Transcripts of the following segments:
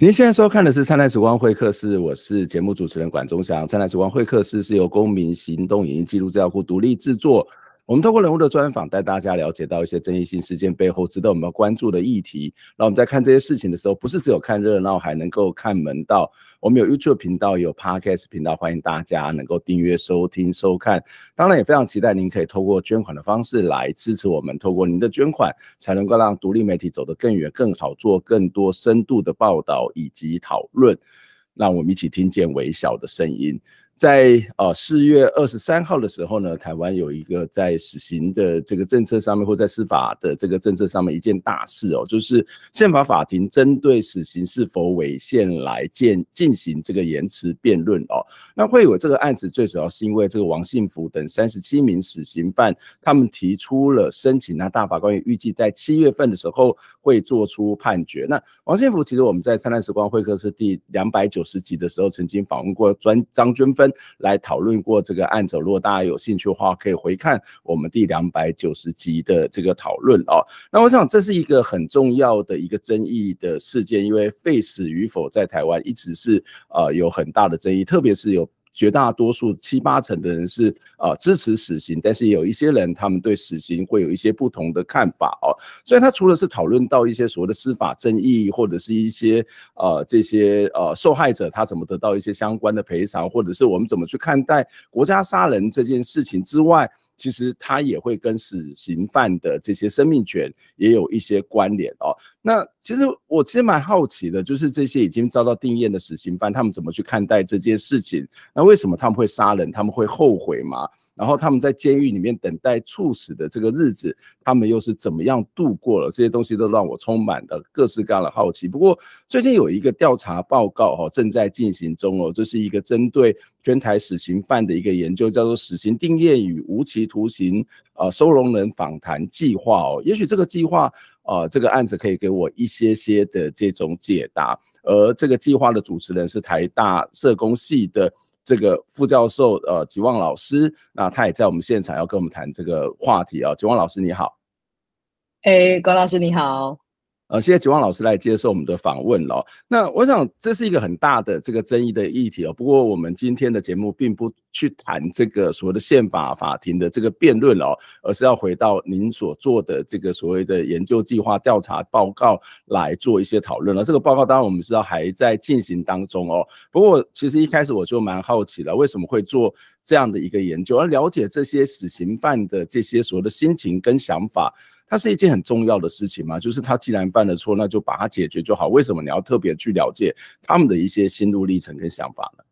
您现在收看的是《灿烂时光会客室》，我是节目主持人管中祥。《灿烂时光会客室》是由公民行动影音记录资料库独立制作。我们透过人物的专访，带大家了解到一些争议性事件背后值得我们关注的议题。那我们在看这些事情的时候，不是只有看热闹，还能够看门道。我们有 YouTube 频道，有 Podcast 频道，欢迎大家能够订阅、收听、收看。当然，也非常期待您可以透过捐款的方式来支持我们。透过您的捐款，才能够让独立媒体走得更远、更好，做更多深度的报道以及讨论，让我们一起听见微小的声音。在呃四月二十三号的时候呢，台湾有一个在死刑的这个政策上面，或在司法的这个政策上面一件大事哦，就是宪法法庭针对死刑是否违宪来建进行这个言辞辩论哦。那会有这个案子，最主要是因为这个王信福等三十七名死刑犯，他们提出了申请，那大法官也预计在七月份的时候会做出判决。那王信福其实我们在灿烂时光会客室第两百九十集的时候，曾经访问过专张娟芬。来讨论过这个案子，如果大家有兴趣的话，可以回看我们第两百九十集的这个讨论啊。那我想这是一个很重要的一个争议的事件，因为废死与否在台湾一直是呃有很大的争议，特别是有。绝大多数七八成的人是啊支持死刑，但是有一些人他们对死刑会有一些不同的看法哦。所以他除了是讨论到一些所谓的司法争议，或者是一些呃这些呃受害者他怎么得到一些相关的赔偿，或者是我们怎么去看待国家杀人这件事情之外。其实他也会跟死刑犯的这些生命权也有一些关联哦。那其实我其实蛮好奇的，就是这些已经遭到定验的死刑犯，他们怎么去看待这件事情？那为什么他们会杀人？他们会后悔吗？然后他们在监狱里面等待处死的这个日子，他们又是怎么样度过了？这些东西都让我充满了各式各样的好奇。不过最近有一个调查报告哈正在进行中哦，这是一个针对全台死刑犯的一个研究，叫做《死刑定验与无期徒刑呃收容人访谈计划》哦。也许这个计划呃这个案子可以给我一些些的这种解答。而这个计划的主持人是台大社工系的。这个副教授呃，吉旺老师，那他也在我们现场要跟我们谈这个话题啊。吉旺老师你好，哎，高老师你好。呃，谢谢吉旺老师来接受我们的访问了。那我想这是一个很大的这个争议的议题哦。不过我们今天的节目并不去谈这个所谓的宪法法庭的这个辩论哦，而是要回到您所做的这个所谓的研究计划调查报告来做一些讨论了。这个报告当然我们知道还在进行当中哦。不过其实一开始我就蛮好奇了，为什么会做这样的一个研究，而了解这些死刑犯的这些所谓的心情跟想法。它是一件很重要的事情吗？就是他既然犯了错，那就把它解决就好。为什么你要特别去了解他们的一些心路历程跟想法呢？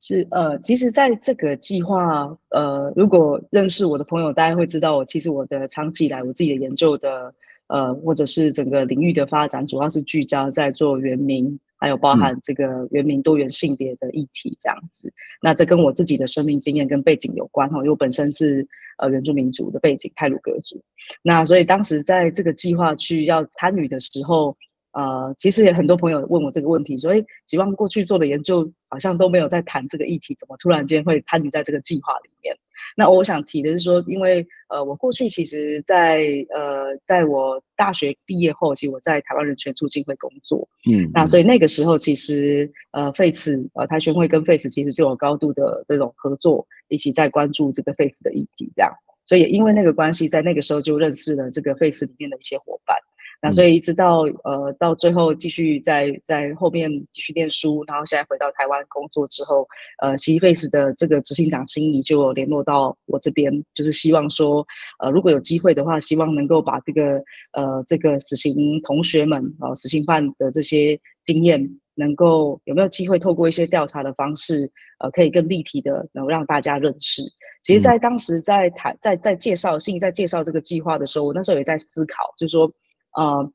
是呃，其实在这个计划，呃，如果认识我的朋友，大家会知道，我其实我的长期以来我自己的研究的，呃，或者是整个领域的发展，主要是聚焦在做原民，还有包含这个原民多元性别的议题这样子。那这跟我自己的生命经验跟背景有关哈，因为我本身是呃原住民族的背景，泰鲁格族。那所以当时在这个计划去要参与的时候，呃，其实也很多朋友问我这个问题，所以希望过去做的研究好像都没有在谈这个议题，怎么突然间会参与在这个计划里面？那我想提的是说，因为呃，我过去其实，在呃，在我大学毕业后，其实我在台湾人权促进会工作，嗯，那所以那个时候其实呃，废死呃，台宣会跟废死其实就有高度的这种合作，一起在关注这个废死的议题，这样。所以因为那个关系，在那个时候就认识了这个 Face 里面的一些伙伴。那所以一直到呃到最后继续在在后面继续念书，然后现在回到台湾工作之后，呃，其实 Face 的这个执行长心仪就联络到我这边，就是希望说，呃，如果有机会的话，希望能够把这个呃这个死刑同学们啊，死刑犯的这些经验。能够有没有机会透过一些调查的方式，呃，可以更立体的能让大家认识。其实，在当时在谈在在介绍心仪在介绍这个计划的时候，我那时候也在思考，就是说，呃。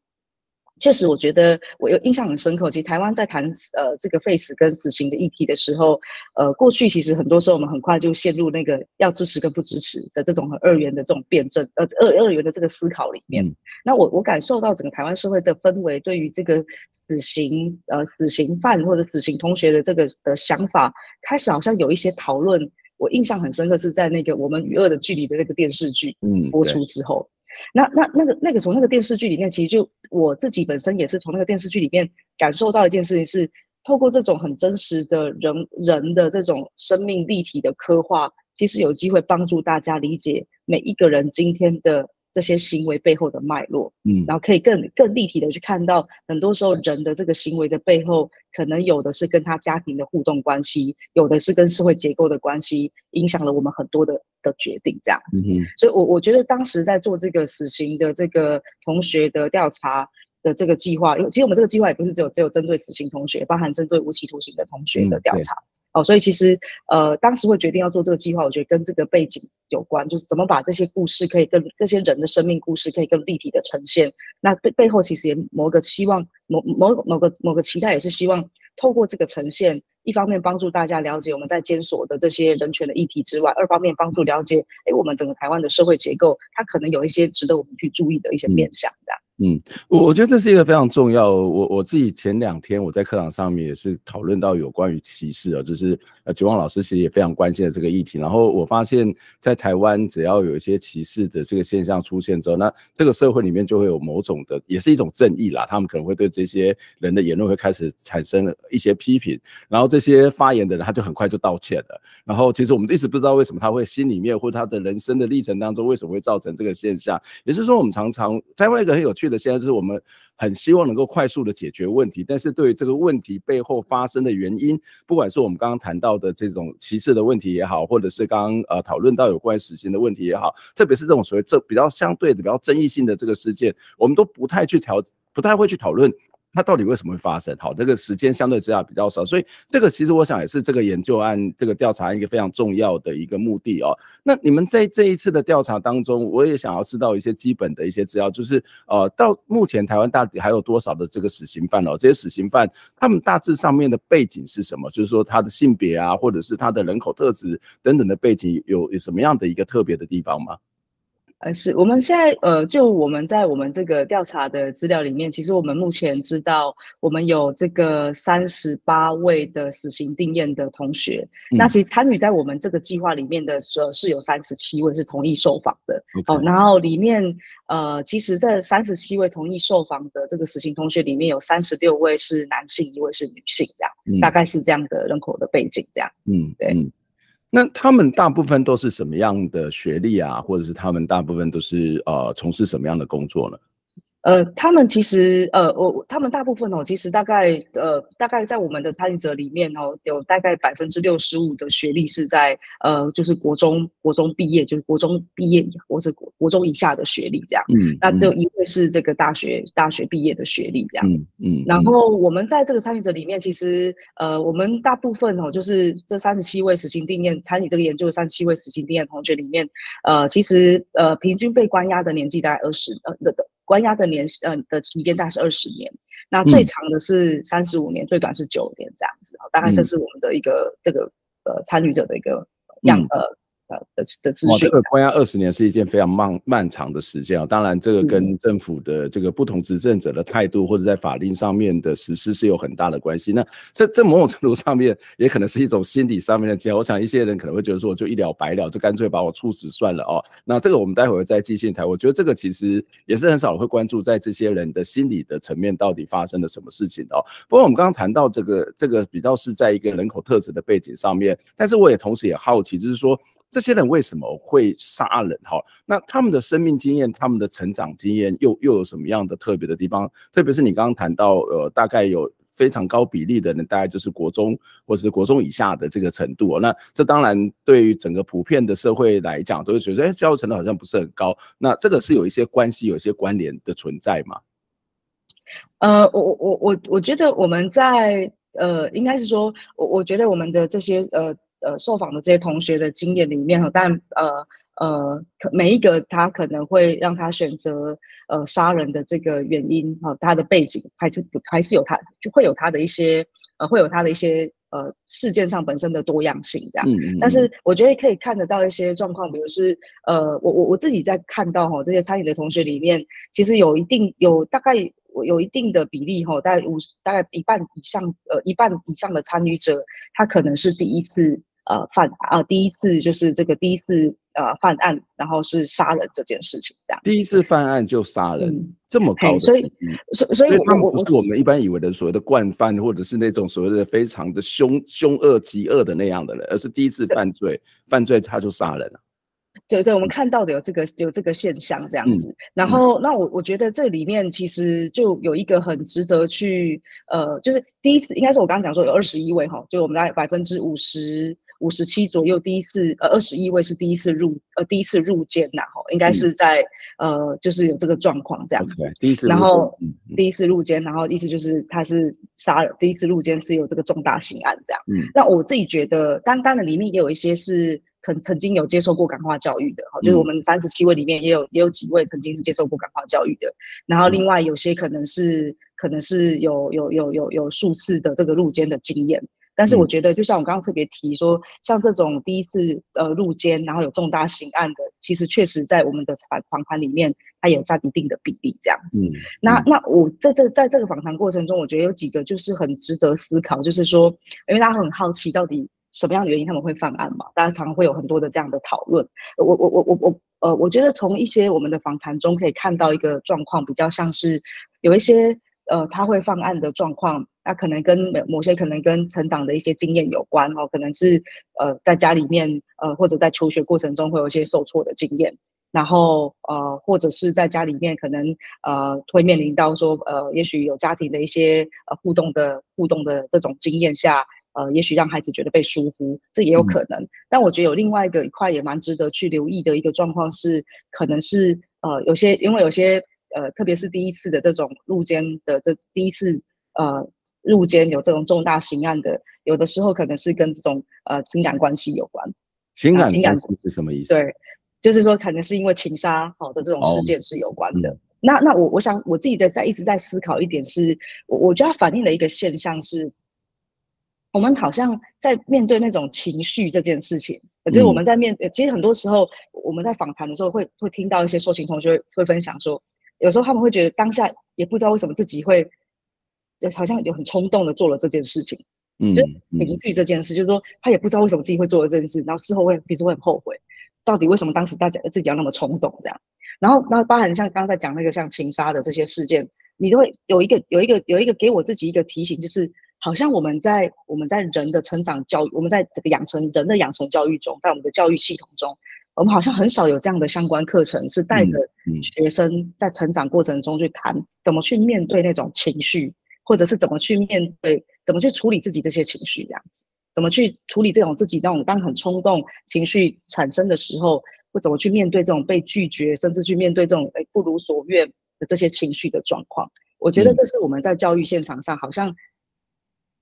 确实，我觉得我有印象很深刻。其实台湾在谈呃这个废死跟死刑的议题的时候，呃，过去其实很多时候我们很快就陷入那个要支持跟不支持的这种很二元的这种辩证，呃二二元的这个思考里面。那我我感受到整个台湾社会的氛围，对于这个死刑呃死刑犯或者死刑同学的这个的想法，开始好像有一些讨论。我印象很深刻是在那个《我们与恶的距离》的那个电视剧播出之后。那那那个那个从那个电视剧里面，其实就我自己本身也是从那个电视剧里面感受到一件事情，是透过这种很真实的人人的这种生命立体的刻画，其实有机会帮助大家理解每一个人今天的。这些行为背后的脉络，嗯，然后可以更更立体的去看到，很多时候人的这个行为的背后，可能有的是跟他家庭的互动关系，有的是跟社会结构的关系，影响了我们很多的的决定，这样子。所以，我我觉得当时在做这个死刑的这个同学的调查的这个计划，因为其实我们这个计划也不是只有只有针对死刑同学，包含针对无期徒刑的同学的调查。哦，所以其实，呃，当时会决定要做这个计划，我觉得跟这个背景有关，就是怎么把这些故事可以更这些人的生命故事可以更立体的呈现。那背背后其实也某个希望，某某某个某个期待，也是希望透过这个呈现，一方面帮助大家了解我们在监所的这些人权的议题之外，二方面帮助了解，哎，我们整个台湾的社会结构，它可能有一些值得我们去注意的一些面向，这样。嗯，我我觉得这是一个非常重要。我我自己前两天我在课堂上面也是讨论到有关于歧视啊，就是呃，吉旺老师其实也非常关心的这个议题。然后我发现，在台湾只要有一些歧视的这个现象出现之后，那这个社会里面就会有某种的，也是一种正义啦。他们可能会对这些人的言论会开始产生一些批评，然后这些发言的人他就很快就道歉了。然后其实我们一直不知道为什么他会心里面或他的人生的历程当中为什么会造成这个现象。也就是说，我们常常在外一个很有趣的。现在就是我们很希望能够快速的解决问题，但是对于这个问题背后发生的原因，不管是我们刚刚谈到的这种歧视的问题也好，或者是刚刚呃讨论到有关死刑的问题也好，特别是这种所谓这比较相对的比较争议性的这个事件，我们都不太去调，不太会去讨论。它到底为什么会发生？好，这个时间相对之下比较少，所以这个其实我想也是这个研究案、这个调查一个非常重要的一个目的哦。那你们在这一次的调查当中，我也想要知道一些基本的一些资料，就是呃，到目前台湾到底还有多少的这个死刑犯哦？这些死刑犯他们大致上面的背景是什么？就是说他的性别啊，或者是他的人口特质等等的背景有有什么样的一个特别的地方吗？呃，是我们现在呃，就我们在我们这个调查的资料里面，其实我们目前知道，我们有这个三十八位的死刑定验的同学。那其实参与在我们这个计划里面的时候，是有三十七位是同意受访的。哦，然后里面呃，其实这三十七位同意受访的这个死刑同学里面有三十六位是男性，一位是女性，这样大概是这样的人口的背景，这样。嗯，对。那他们大部分都是什么样的学历啊，或者是他们大部分都是呃从事什么样的工作呢？呃，他们其实，呃，我他们大部分哦，其实大概，呃，大概在我们的参与者里面哦，有大概百分之六十五的学历是在，呃，就是国中国中毕业，就是国中毕业或者国国中以下的学历这样。嗯。那只有一位是这个大学大学毕业的学历这样。嗯嗯。然后我们在这个参与者里面，其实，呃，我们大部分哦，就是这三十七位死刑定验参与这个研究的三十七位死刑定验同学里面，呃，其实，呃，平均被关押的年纪大概二十，呃的的。关押的年呃的期间大概是二十年，那最长的是三十五年，最短是九年这样子，大概这是我们的一个这个呃参与者的一个样呃。的的资讯，这个关押二十年是一件非常漫漫长的时间啊。当然，这个跟政府的这个不同执政者的态度，或者在法令上面的实施是有很大的关系。那这这某种程度上面，也可能是一种心理上面的煎熬。我想一些人可能会觉得说，我就一了百了，就干脆把我处死算了哦。那这个我们待会儿再继续谈。我觉得这个其实也是很少会关注在这些人的心理的层面到底发生了什么事情哦。不过我们刚刚谈到这个这个比较是在一个人口特质的背景上面，但是我也同时也好奇，就是说。这些人为什么会杀人？哈，那他们的生命经验、他们的成长经验又又有什么样的特别的地方？特别是你刚刚谈到，呃，大概有非常高比例的人，大概就是国中或者是国中以下的这个程度。那这当然对于整个普遍的社会来讲，都会觉得，哎，教育程度好像不是很高。那这个是有一些关系、有一些关联的存在吗？呃，我我我我我觉得我们在呃，应该是说，我我觉得我们的这些呃。呃，受访的这些同学的经验里面哈，但呃呃，每一个他可能会让他选择呃杀人的这个原因哈，他的背景还是还是有他就会有他的一些呃会有他的一些呃事件上本身的多样性这样。嗯嗯。但是我觉得可以看得到一些状况，比如是呃我我我自己在看到哈这些参与的同学里面，其实有一定有大概有一定的比例哈，大概五大概一半以上呃一半以上的参与者，他可能是第一次。呃犯啊第一次就是这个第一次呃犯案，然后是杀人这件事情这样。第一次犯案就杀人，这么高的，所以所所以他们不是我们一般以为的所谓的惯犯，或者是那种所谓的非常的凶凶恶极恶的那样的人，而是第一次犯罪犯罪他就杀人了。对对，我们看到的有这个有这个现象这样子，然后那我我觉得这里面其实就有一个很值得去呃，就是第一次应该是我刚刚讲说有二十一位哈，就我们大概百分之五十五十七左右，第一次呃二十一位是第一次入呃第一次入监呐哈，应该是在呃就是有这个状况这样子，第一次，然后第一次入监，然后意思就是他是杀人，第一次入监是有这个重大刑案这样，嗯，那我自己觉得，单单的里面也有一些是。曾曾经有接受过感化教育的，哈，就是我们三十七位里面也有也有几位曾经是接受过感化教育的，然后另外有些可能是可能是有有有有有数次的这个入监的经验，但是我觉得就像我刚刚特别提说，像这种第一次呃入监，然后有重大刑案的，其实确实在我们的访访谈里面，它也占一定的比例这样子。那那我在这在这个访谈过程中，我觉得有几个就是很值得思考，就是说，因为大家很好奇到底。什么样的原因他们会犯案嘛？大家常常会有很多的这样的讨论。我我我我我呃，我觉得从一些我们的访谈中可以看到一个状况，比较像是有一些呃他会犯案的状况，那可能跟某某些可能跟成长的一些经验有关哦，可能是呃在家里面呃或者在求学过程中会有一些受挫的经验，然后呃或者是在家里面可能呃会面临到说呃也许有家庭的一些呃互动的互动的这种经验下。呃，也许让孩子觉得被疏忽，这也有可能。但我觉得有另外一个一块也蛮值得去留意的一个状况是，可能是呃有些因为有些呃，特别是第一次的这种入监的这第一次呃入监有这种重大刑案的，有的时候可能是跟这种呃情感关系有关。情感关系是什么意思？对，就是说可能是因为情杀好的这种事件是有关的。那那我我想我自己在在一直在思考一点是，我我觉得反映的一个现象是。我们好像在面对那种情绪这件事情，就是我们在面，其实很多时候我们在访谈的时候会会听到一些受刑同学会分享说，有时候他们会觉得当下也不知道为什么自己会，就好像有很冲动的做了这件事情，嗯，就情绪这件事，就是说他也不知道为什么自己会做了这件事，然后事后会其实会很后悔，到底为什么当时大家自己要那么冲动这样，然后那包含像刚刚在讲那个像情杀的这些事件，你都会有一个有一个有一个给我自己一个提醒，就是。好像我们在我们在人的成长教育，我们在这个养成人的养成教育中，在我们的教育系统中，我们好像很少有这样的相关课程，是带着学生在成长过程中去谈怎么去面对那种情绪，或者是怎么去面对，怎么去处理自己这些情绪，这样子，怎么去处理这种自己那种当很冲动情绪产生的时候，或怎么去面对这种被拒绝，甚至去面对这种诶不如所愿的这些情绪的状况。我觉得这是我们在教育现场上好像。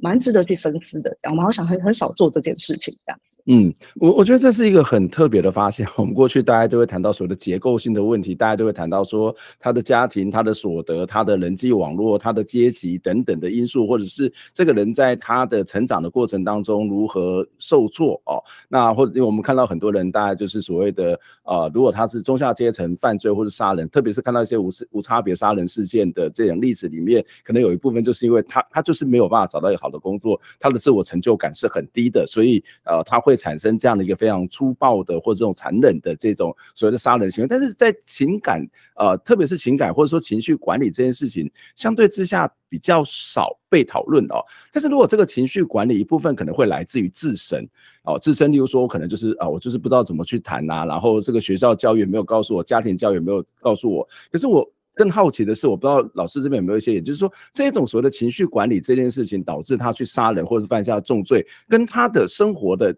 蛮值得去深思的，我们好像很很少做这件事情这样子。嗯，我我觉得这是一个很特别的发现。我们过去大家都会谈到所谓的结构性的问题，大家都会谈到说他的家庭、他的所得、他的人际网络、他的阶级等等的因素，或者是这个人在他的成长的过程当中如何受挫哦。那或者因为我们看到很多人，大概就是所谓的呃，如果他是中下阶层犯罪或者杀人，特别是看到一些无无差别杀人事件的这种例子里面，可能有一部分就是因为他他就是没有办法找到一个好。的工作，他的自我成就感是很低的，所以呃，他会产生这样的一个非常粗暴的或者这种残忍的这种所谓的杀人行为。但是在情感呃，特别是情感或者说情绪管理这件事情，相对之下比较少被讨论哦。但是如果这个情绪管理一部分可能会来自于自身哦，自身，例如说我可能就是啊，我就是不知道怎么去谈啊，然后这个学校教育没有告诉我，家庭教育没有告诉我，可是我。更好奇的是，我不知道老师这边有没有一些，也就是说，这种所谓的情绪管理这件事情，导致他去杀人或者犯下重罪，跟他的生活的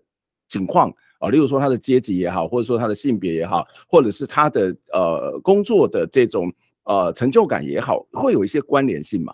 情况啊，例如说他的阶级也好，或者说他的性别也好，或者是他的呃工作的这种呃成就感也好，会有一些关联性吗？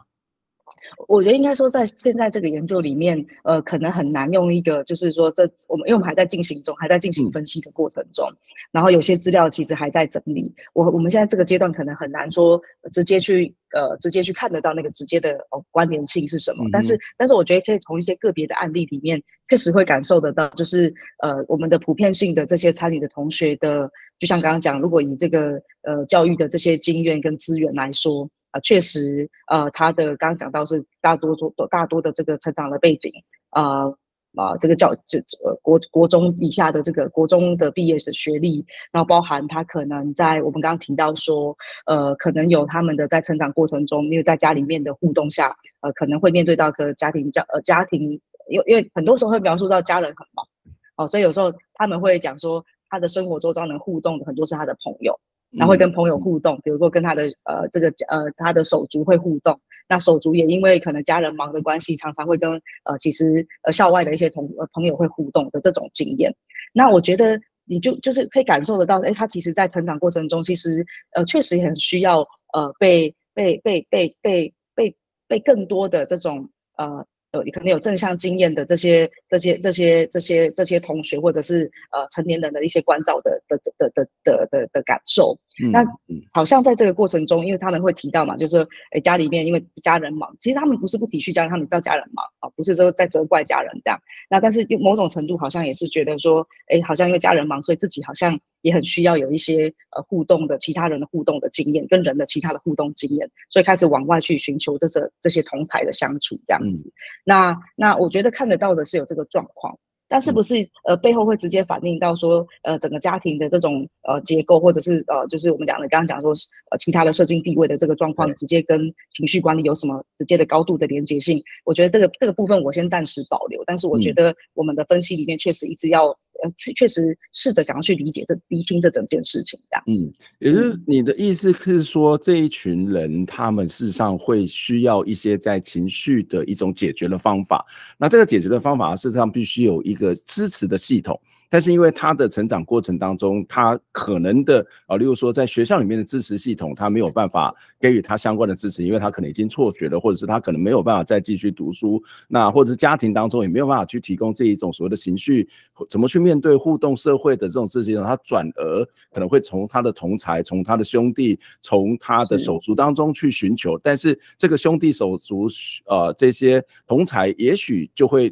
我觉得应该说，在现在这个研究里面，呃，可能很难用一个，就是说，这我们因为我们还在进行中，还在进行分析的过程中，然后有些资料其实还在整理。我我们现在这个阶段可能很难说直接去，呃，直接去看得到那个直接的哦关联性是什么。但是，但是我觉得可以从一些个别的案例里面，确实会感受得到，就是呃，我们的普遍性的这些参与的同学的，就像刚刚讲，如果以这个呃教育的这些经验跟资源来说。啊，确实，呃，他的刚刚讲到是大多多大多的这个成长的背景，呃，啊这个教就呃国国中以下的这个国中的毕业的学历，然后包含他可能在我们刚刚提到说，呃，可能有他们的在成长过程中，因为在家里面的互动下，呃，可能会面对到个家庭教呃家庭，因为因为很多时候会描述到家人很忙，哦，所以有时候他们会讲说他的生活周遭能互动的很多是他的朋友。然后会跟朋友互动，比如说跟他的呃这个呃他的手足会互动，那手足也因为可能家人忙的关系，常常会跟呃其实呃校外的一些同呃朋友会互动的这种经验。那我觉得你就就是可以感受得到，哎，他其实在成长过程中，其实呃确实也很需要呃被被被被被被被更多的这种呃。呃，可能有正向经验的这些、这些、这些、这些、这些同学，或者是呃成年人的一些关照的的的的的的的感受。那好像在这个过程中，因为他们会提到嘛，就是诶家里面因为家人忙，其实他们不是不体恤家人，他们知道家人忙啊，不是说在责怪家人这样。那但是某种程度好像也是觉得说，哎，好像因为家人忙，所以自己好像也很需要有一些呃互动的其他人的互动的经验，跟人的其他的互动经验，所以开始往外去寻求这些这些同台的相处这样子。那那我觉得看得到的是有这个状况。但是不是呃背后会直接反映到说呃整个家庭的这种呃结构，或者是呃就是我们讲的刚刚讲说呃其他的社经地位的这个状况，直接跟情绪管理有什么直接的高度的连接性？我觉得这个这个部分我先暂时保留。但是我觉得我们的分析里面确实一直要。呃，确实试着想要去理解这、厘清这整件事情，这样。嗯，也就是你的意思是说，这一群人他们事实上会需要一些在情绪的一种解决的方法。那这个解决的方法，事实上必须有一个支持的系统。但是因为他的成长过程当中，他可能的啊，例如说在学校里面的支持系统，他没有办法给予他相关的支持，因为他可能已经辍学了，或者是他可能没有办法再继续读书，那或者是家庭当中也没有办法去提供这一种所谓的情绪怎么去面对互动社会的这种事情，他转而可能会从他的同才、从他的兄弟、从他的手足当中去寻求，但是这个兄弟手足呃这些同才也许就会。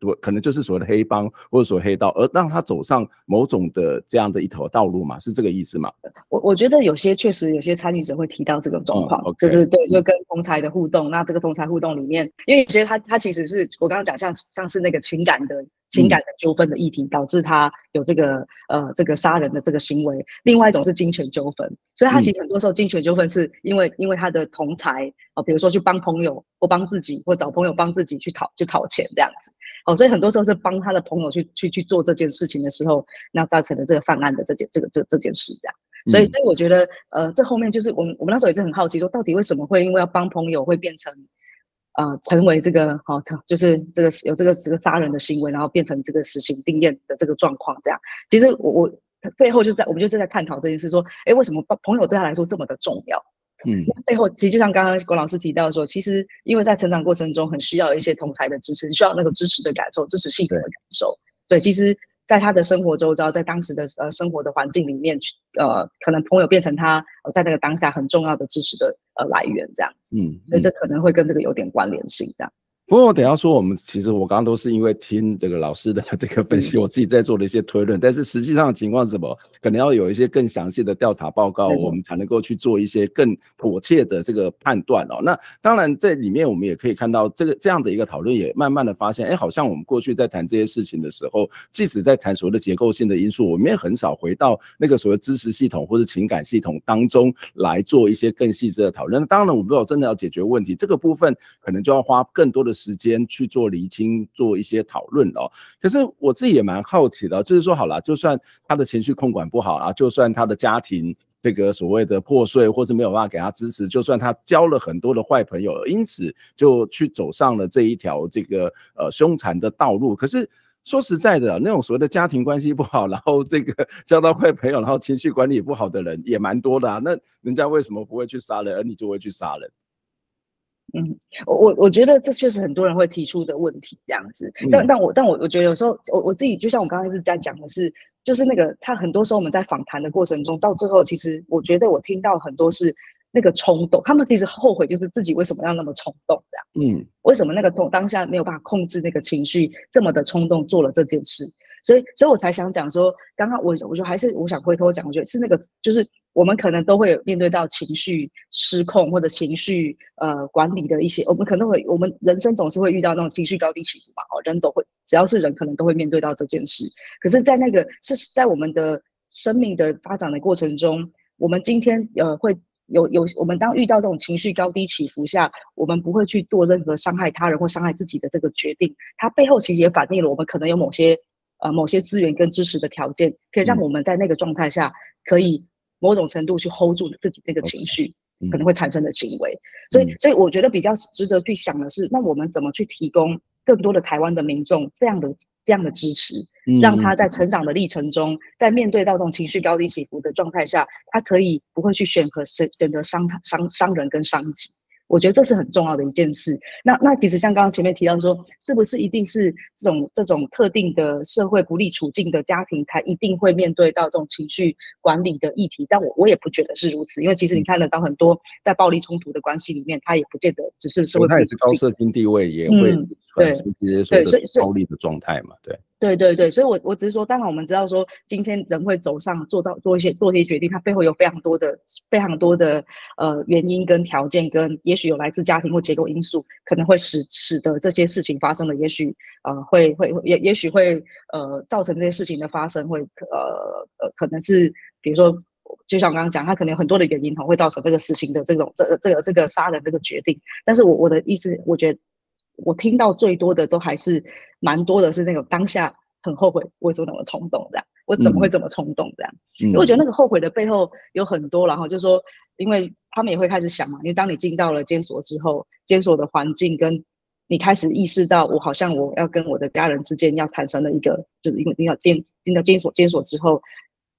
我可能就是所谓的黑帮或者说黑道，而让他走上某种的这样的一条道路嘛，是这个意思吗？我我觉得有些确实有些参与者会提到这个状况，就是对，就跟同才的互动。那这个同才互动里面，因为有些他他其实是我刚刚讲像像是那个情感的情感的纠纷的议题，导致他有这个呃这个杀人的这个行为。另外一种是金钱纠纷，所以他其实很多时候金钱纠纷是因为因为他的同才哦，比如说去帮朋友或帮自己或找朋友帮自己去讨去讨钱这样子。哦，所以很多时候是帮他的朋友去去去做这件事情的时候，那造成了这个犯案的这件这个这这件事这样。所以所以我觉得，呃，这后面就是我们我们那时候也是很好奇，说到底为什么会因为要帮朋友会变成，呃，成为这个好，就是这个有这个这个杀人的行为，然后变成这个死刑定验的这个状况这样。其实我我背后就在我们就是在探讨这件事，说，哎，为什么帮朋友对他来说这么的重要？嗯，背后其实就像刚刚郭老师提到说，其实因为在成长过程中很需要一些同台的支持，需要那个支持的感受、支持系统的感受。所以其实，在他的生活周遭，在当时的呃生活的环境里面，呃，可能朋友变成他在那个当下很重要的支持的呃来源，这样子。嗯，所以这可能会跟这个有点关联性，这样。不过我等下说，我们其实我刚刚都是因为听这个老师的这个分析，我自己在做的一些推论。但是实际上的情况是什么？可能要有一些更详细的调查报告，我们才能够去做一些更妥切的这个判断哦。那当然在里面我们也可以看到这个这样的一个讨论，也慢慢的发现，哎，好像我们过去在谈这些事情的时候，即使在谈所谓的结构性的因素，我们也很少回到那个所谓知识系统或者情感系统当中来做一些更细致的讨论。当然，我们如果真的要解决问题，这个部分可能就要花更多的时间去做。厘清，做一些讨论哦。可是我自己也蛮好奇的，就是说，好了，就算他的情绪控管不好啊，就算他的家庭这个所谓的破碎，或是没有办法给他支持，就算他交了很多的坏朋友，因此就去走上了这一条这个呃凶残的道路。可是说实在的，那种所谓的家庭关系不好，然后这个 交到坏朋友，然后情绪管理不好的人也蛮多的啊。那人家为什么不会去杀人，而你就会去杀人？嗯，我我我觉得这确实很多人会提出的问题，这样子。但但我但我我觉得有时候我我自己就像我刚刚一直在讲的是，就是那个他很多时候我们在访谈的过程中，到最后其实我觉得我听到很多是那个冲动，他们其实后悔就是自己为什么要那么冲动这样。嗯，为什么那个当当下没有办法控制那个情绪，这么的冲动做了这件事？所以，所以我才想讲说，刚刚我我觉得还是我想回头讲，我觉得是那个，就是我们可能都会面对到情绪失控或者情绪呃管理的一些，我们可能会，我们人生总是会遇到那种情绪高低起伏嘛，哦，人都会，只要是人，可能都会面对到这件事。可是，在那个是在我们的生命的发展的过程中，我们今天呃会。有有，我们当遇到这种情绪高低起伏下，我们不会去做任何伤害他人或伤害自己的这个决定。它背后其实也反映了我们可能有某些呃某些资源跟支持的条件，可以让我们在那个状态下，可以某种程度去 hold 住自己那个情绪可能会产生的行为。所以，所以我觉得比较值得去想的是，那我们怎么去提供更多的台湾的民众这样的这样的支持？让他在成长的历程中，在面对到这种情绪高低起伏的状态下，他可以不会去选择选选择伤伤伤人跟伤己。我觉得这是很重要的一件事。那那其实像刚刚前面提到说，是不是一定是这种这种特定的社会不利处境的家庭才一定会面对到这种情绪管理的议题？但我我也不觉得是如此，因为其实你看得到很多在暴力冲突的关系里面，他也不见得只是社会，他也是高社经地位也会对这些所谓的暴力的状态嘛，对。对对对，所以，我我只是说，当然我们知道说，今天人会走上做到做一些做一些决定，它背后有非常多的非常多的呃原因跟条件，跟也许有来自家庭或结构因素，可能会使使得这些事情发生的，也许呃会会也也许会呃造成这些事情的发生，会呃呃可能是比如说，就像我刚刚讲，他可能有很多的原因哈，会造成这个事情的这种这这个这个杀人这个决定。但是我我的意思，我觉得。我听到最多的都还是蛮多的，是那种当下很后悔，为什么那么冲动这样？我怎么会这么冲动这样？因为我觉得那个后悔的背后有很多，然后就说，因为他们也会开始想嘛，因为当你进到了监所之后，监所的环境跟你开始意识到，我好像我要跟我的家人之间要产生了一个，就是因为你要监进到监所监所之后。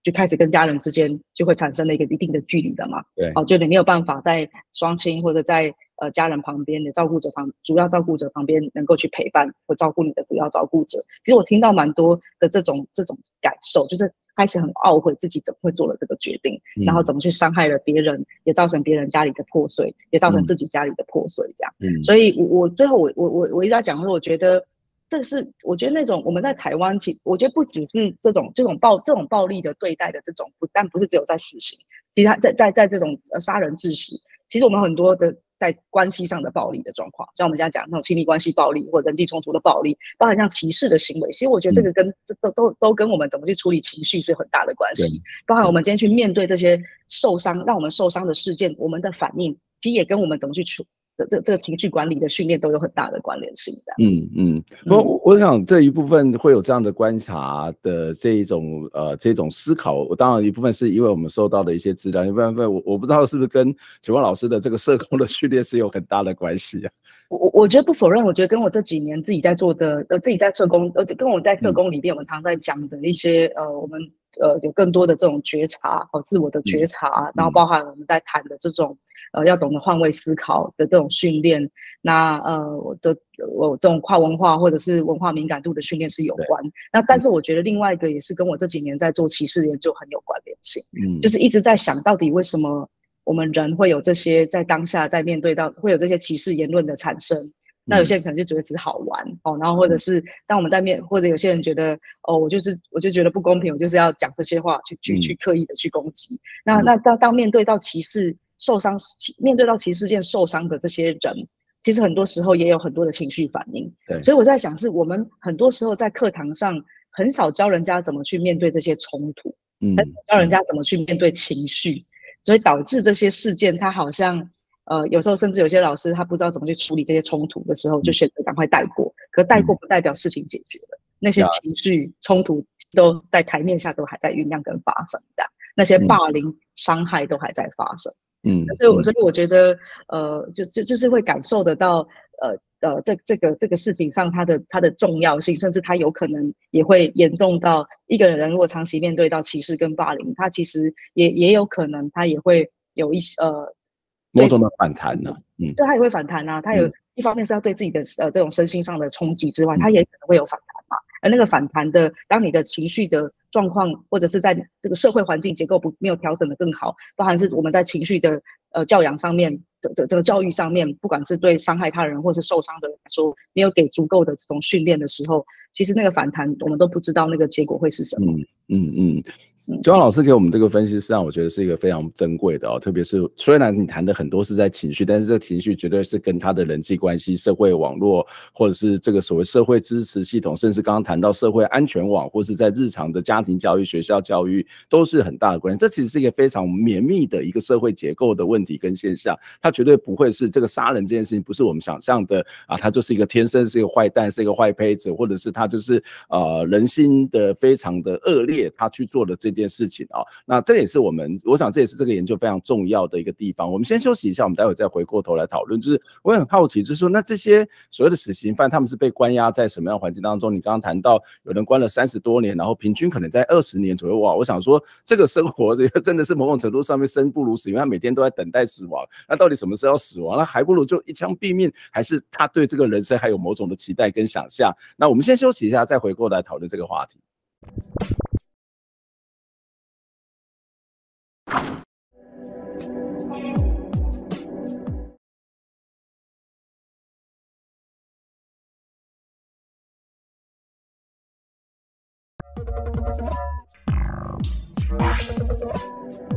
就开始跟家人之间就会产生了一个一定的距离的嘛，对，哦，就你没有办法在双亲或者在呃家人旁边的照顾者旁主要照顾者旁边能够去陪伴或照顾你的主要照顾者。其实我听到蛮多的这种这种感受，就是开始很懊悔自己怎么会做了这个决定，然后怎么去伤害了别人，也造成别人家里的破碎，也造成自己家里的破碎，这样。嗯，所以，我我最后我我我我一直在讲说，我觉得。这是我觉得那种我们在台湾，其我觉得不只是这种这种暴这种暴力的对待的这种，不但不是只有在死刑，其他在在在这种呃杀人致死，其实我们很多的在关系上的暴力的状况，像我们现在讲那种亲密关系暴力或人际冲突的暴力，包含像歧视的行为，其实我觉得这个跟这都都都跟我们怎么去处理情绪是很大的关系。包含我们今天去面对这些受伤让我们受伤的事件，我们的反应其实也跟我们怎么去处。这这个情绪管理的训练都有很大的关联性的。嗯嗯，我我想这一部分会有这样的观察的这一种呃这种思考，我当然一部分是因为我们收到的一些资料，一部分我我不知道是不是跟启光老师的这个社工的训练是有很大的关系啊。我我觉得不否认，我觉得跟我这几年自己在做的呃自己在社工呃跟我在社工里面我们常在讲的一些呃我们呃有更多的这种觉察和自我的觉察，然后包含我们在谈的这种。呃，要懂得换位思考的这种训练，那呃，我的我这种跨文化或者是文化敏感度的训练是有关。那但是我觉得另外一个也是跟我这几年在做歧视研究很有关联性。嗯，就是一直在想到底为什么我们人会有这些在当下在面对到会有这些歧视言论的产生。那有些人可能就觉得只是好玩哦，然后或者是当我们在面，或者有些人觉得哦，我就是我就觉得不公平，我就是要讲这些话去去去刻意的去攻击。那那当当面对到歧视。受伤面对到其事件受伤的这些人，其实很多时候也有很多的情绪反应。对，所以我在想，是我们很多时候在课堂上很少教人家怎么去面对这些冲突，嗯，教人家怎么去面对情绪，所以导致这些事件，他好像呃，有时候甚至有些老师他不知道怎么去处理这些冲突的时候，就选择赶快带过。可带过不代表事情解决了，那些情绪冲突都在台面下都还在酝酿跟发生，这样那些霸凌伤害都还在发生。嗯，所以所以我觉得，呃，就就就是会感受得到，呃呃，这这个这个事情上它的它的重要性，甚至它有可能也会严重到一个人如果长期面对到歧视跟霸凌，他其实也也有可能他也会有一些呃某种的反弹呢，嗯，对他也会反弹啊，他有一方面是要对自己的呃这种身心上的冲击之外，他也可能会有反而那个反弹的，当你的情绪的。状况或者是在这个社会环境结构不没有调整的更好，包含是我们在情绪的呃教养上面，这这这个教育上面，不管是对伤害他人或是受伤的人来说，没有给足够的这种训练的时候，其实那个反弹我们都不知道那个结果会是什么。嗯嗯。周老师给我们这个分析，实际上我觉得是一个非常珍贵的哦。特别是虽然你谈的很多是在情绪，但是这个情绪绝对是跟他的人际关系、社会网络，或者是这个所谓社会支持系统，甚至刚刚谈到社会安全网，或是在日常的家庭教育、学校教育，都是很大的关系。这其实是一个非常绵密的一个社会结构的问题跟现象。它绝对不会是这个杀人这件事情，不是我们想象的啊，他就是一个天生是一个坏蛋，是一个坏胚子，或者是他就是呃人心的非常的恶劣，他去做的这件事情啊。那这也是我们，我想这也是这个研究非常重要的一个地方。我们先休息一下，我们待会再回过头来讨论。就是我也很好奇，就是说，那这些所谓的死刑犯，他们是被关押在什么样的环境当中？你刚刚谈到有人关了三十多年，然后平均可能在二十年左右。哇，我想说，这个生活这个真的是某种程度上面生不如死，因为他每天都在等待死亡。那到底什么时候死亡？那还不如就一枪毙命，还是他对这个人生还有某种的期待跟想象？那我们先休息一下，再回过来讨论这个话题。Thank you.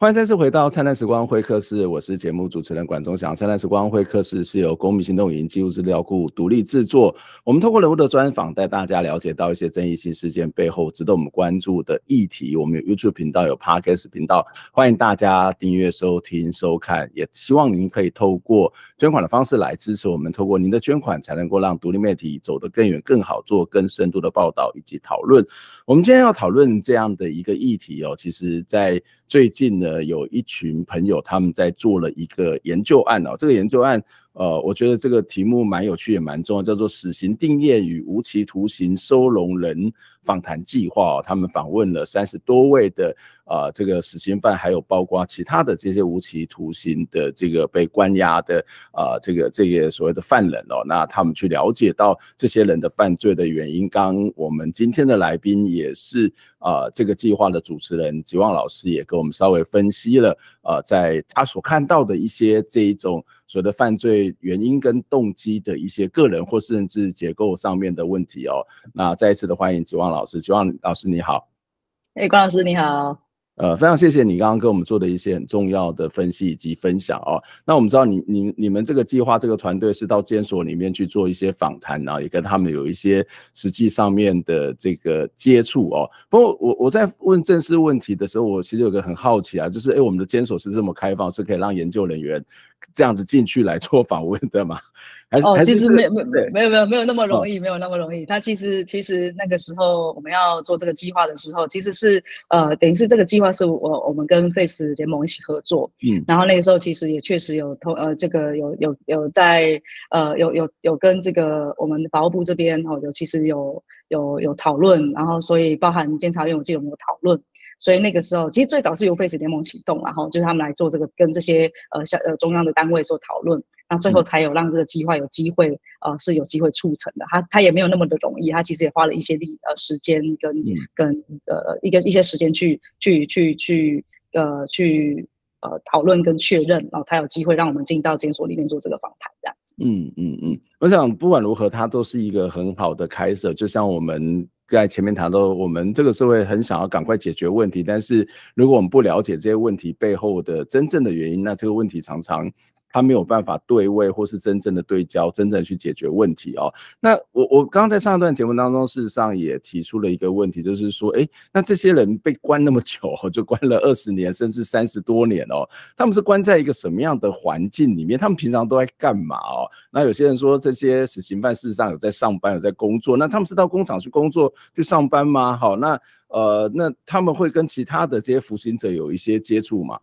欢迎再次回到灿烂时光会客室，我是节目主持人管中祥。灿烂时光会客室是由公民行动影记录资料库独立制作，我们通过人物的专访，带大家了解到一些争议性事件背后值得我们关注的议题。我们有 YouTube 频道，有 Podcast 频道，欢迎大家订阅、收听、收看。也希望您可以透过捐款的方式来支持我们，透过您的捐款，才能够让独立媒体走得更远、更好，做更深度的报道以及讨论。我们今天要讨论这样的一个议题哦，其实在最近呢，有一群朋友他们在做了一个研究案哦，这个研究案。呃，我觉得这个题目蛮有趣也蛮重要，叫做“死刑定业与无期徒刑收容人访谈计划哦”。他们访问了三十多位的呃这个死刑犯，还有包括其他的这些无期徒刑的这个被关押的呃这个这个所谓的犯人哦。那他们去了解到这些人的犯罪的原因。刚我们今天的来宾也是呃这个计划的主持人吉旺老师，也跟我们稍微分析了呃在他所看到的一些这一种。所谓的犯罪原因跟动机的一些个人或甚至结构上面的问题哦，那再一次的欢迎吉旺老师，希望老师你好，哎，关老师你好。呃，非常谢谢你刚刚跟我们做的一些很重要的分析以及分享哦。那我们知道你、你、你们这个计划这个团队是到监所里面去做一些访谈，然后也跟他们有一些实际上面的这个接触哦。不过我我在问正式问题的时候，我其实有个很好奇啊，就是哎，我们的监所是这么开放，是可以让研究人员这样子进去来做访问的吗？哦，其实没没没没有没有没有那么容易，没有那么容易。他其实其实那个时候我们要做这个计划的时候，其实是呃等于是这个计划是我我们跟 Face 联盟一起合作，嗯，然后那个时候其实也确实有通呃这个有有有在呃有有有跟这个我们法务部这边哦有其实有有有讨论，然后所以包含监察院我记得我们有讨论。所以那个时候，其实最早是由 Face 联盟启动，然后就是他们来做这个，跟这些呃像呃中央的单位做讨论，那最后才有让这个计划有机会呃是有机会促成的。他他也没有那么的容易，他其实也花了一些力呃时间跟跟呃一个一些时间去去去去呃去呃讨论跟确认，然后才有机会让我们进到监所里面做这个访谈这样子。嗯嗯嗯，我想不管如何，它都是一个很好的开始，就像我们。在前面谈到，我们这个社会很想要赶快解决问题，但是如果我们不了解这些问题背后的真正的原因，那这个问题常常。他没有办法对位，或是真正的对焦，真正去解决问题哦。那我我刚刚在上一段节目当中，事实上也提出了一个问题，就是说，哎，那这些人被关那么久，就关了二十年，甚至三十多年哦，他们是关在一个什么样的环境里面？他们平常都在干嘛哦？那有些人说，这些死刑犯事实上有在上班，有在工作，那他们是到工厂去工作去上班吗？好，那呃，那他们会跟其他的这些服刑者有一些接触吗？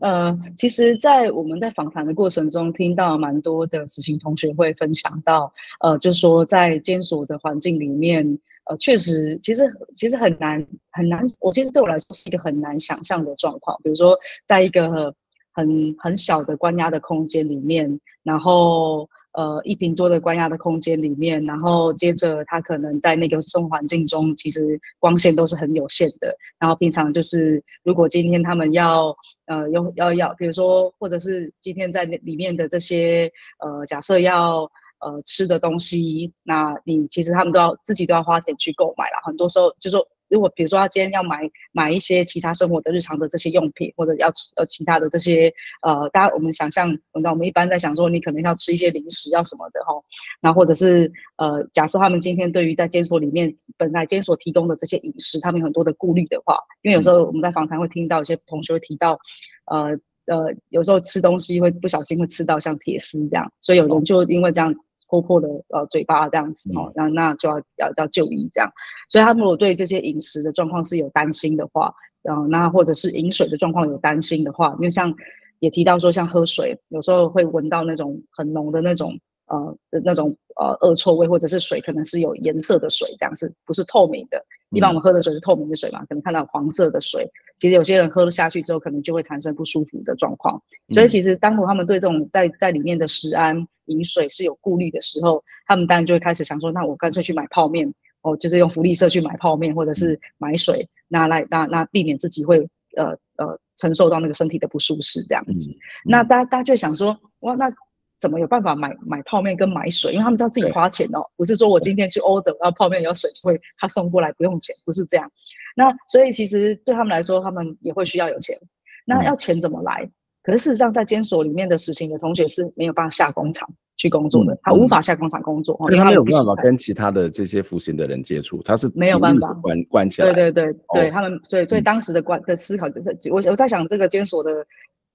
呃，其实，在我们在访谈的过程中，听到蛮多的实情同学会分享到，呃，就说在监所的环境里面，呃，确实，其实其实很难很难，我其实对我来说是一个很难想象的状况。比如说，在一个很很小的关押的空间里面，然后呃一平多的关押的空间里面，然后接着他可能在那个生活环境中，其实光线都是很有限的。然后平常就是如果今天他们要呃要要要，比如说或者是今天在里面的这些呃假设要呃吃的东西，那你其实他们都要自己都要花钱去购买了。很多时候就说。如果比如说他今天要买买一些其他生活的日常的这些用品，或者要吃呃其他的这些呃，大家我们想象，那我们一般在想说，你可能要吃一些零食要什么的哈，那或者是呃，假设他们今天对于在监所里面本来监所提供的这些饮食，他们有很多的顾虑的话，因为有时候我们在访谈会听到一些同学会提到，呃呃，有时候吃东西会不小心会吃到像铁丝这样，所以有人就因为这样。戳破的呃嘴巴这样子哦，那那就要要要就医这样，所以他们如果对这些饮食的状况是有担心的话，呃，那或者是饮水的状况有担心的话，因为像也提到说像喝水，有时候会闻到那种很浓的那种呃那种呃恶臭味，或者是水可能是有颜色的水这样子，不是透明的。一般我们喝的水是透明的水嘛，可能看到黄色的水，其实有些人喝了下去之后，可能就会产生不舒服的状况。所以其实当他们对这种在在里面的食安饮水是有顾虑的时候，他们当然就会开始想说，那我干脆去买泡面，哦，就是用福利社去买泡面，或者是买水，那来那那避免自己会呃呃承受到那个身体的不舒适这样子。那大家大家就想说，哇，那。怎么有办法买买泡面跟买水？因为他们都要自己花钱哦，不是说我今天去 order，然后泡面有水就会他送过来不用钱，不是这样。那所以其实对他们来说，他们也会需要有钱。那要钱怎么来？可是事实上，在监所里面的实行的同学是没有办法下工厂去工作的，他无法下工厂工作，因为他没有办法跟其他的这些服刑的人接触，他是没有办法关关起来。对对对对，他们所以所以当时的关的思考就是，我我在想这个监所的。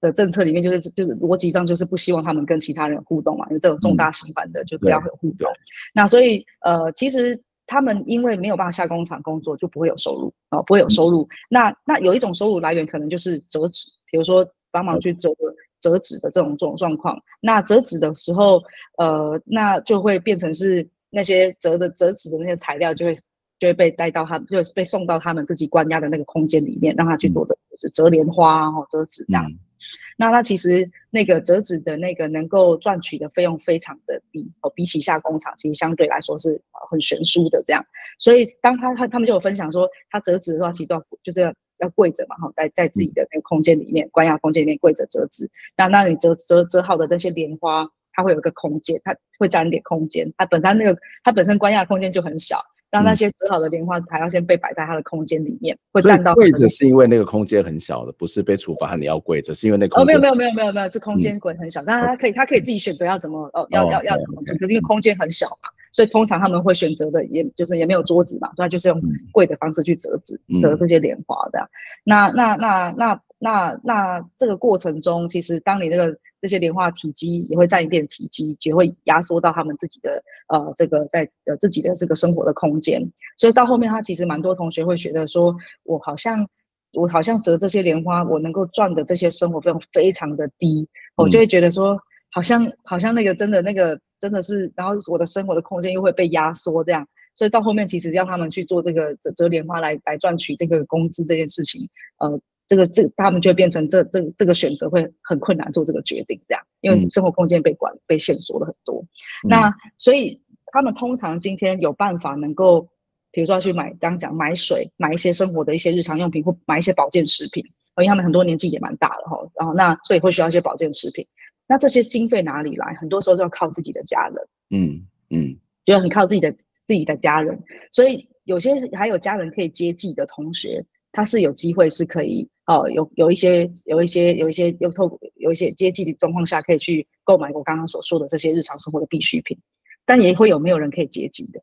的政策里面就是就是逻辑上就是不希望他们跟其他人互动嘛，因为这种重大刑犯的就不要有互动。那所以呃，其实他们因为没有办法下工厂工作，就不会有收入哦，不会有收入。那那有一种收入来源可能就是折纸，比如说帮忙去折折纸的这种这种状况。那折纸的时候，呃，那就会变成是那些折的折纸的那些材料就会就会被带到他们，就被送到他们自己关押的那个空间里面，让他去做的是折莲花哦，折纸这样。那它其实那个折纸的那个能够赚取的费用非常的低哦，比起下工厂，其实相对来说是很悬殊的这样。所以当他他他们就有分享说，他折纸的话，其实都要就是要要跪着嘛哈，在在自己的那个空间里面，关押空间里面跪着折纸。那那你折折折好的那些莲花，它会有一个空间，它会占点空间。它本身那个它本身关押空间就很小。让那些折好的莲花还要先被摆在他的空间里面，会占到跪着是因为那个空间很小的，不是被处罚你要跪着，是因为那哦没有没有没有没有没有，这空间滚很小，但是他可以他可以自己选择要怎么哦要要要怎么，可是因为空间很小嘛，所以通常他们会选择的也就是也没有桌子嘛，所以就是用跪的方式去折纸折这些莲花的。那那那那那那这个过程中，其实当你那个。这些莲花体积也会占一定体积，也会压缩到他们自己的呃这个在呃自己的这个生活的空间。所以到后面，他其实蛮多同学会觉得说，我好像我好像折这些莲花，我能够赚的这些生活费用非常的低，我就会觉得说，好像好像那个真的那个真的是，然后我的生活的空间又会被压缩这样。所以到后面，其实让他们去做这个折折莲花来来赚取这个工资这件事情，呃。这个这他们就会变成这这这个选择会很困难做这个决定，这样，因为生活空间被管被限缩了很多。那所以他们通常今天有办法能够，比如说去买，刚刚讲买水，买一些生活的一些日常用品，或买一些保健食品，因为他们很多年纪也蛮大了哈。然后那所以会需要一些保健食品。那这些经费哪里来？很多时候都要靠自己的家人。嗯嗯，就很靠自己的自己的家人。所以有些还有家人可以接济的同学。他是有机会是可以哦，有有一些有一些有一些有透有一些接济的状况下，可以去购买我刚刚所说的这些日常生活的必需品，但也会有没有人可以接济的，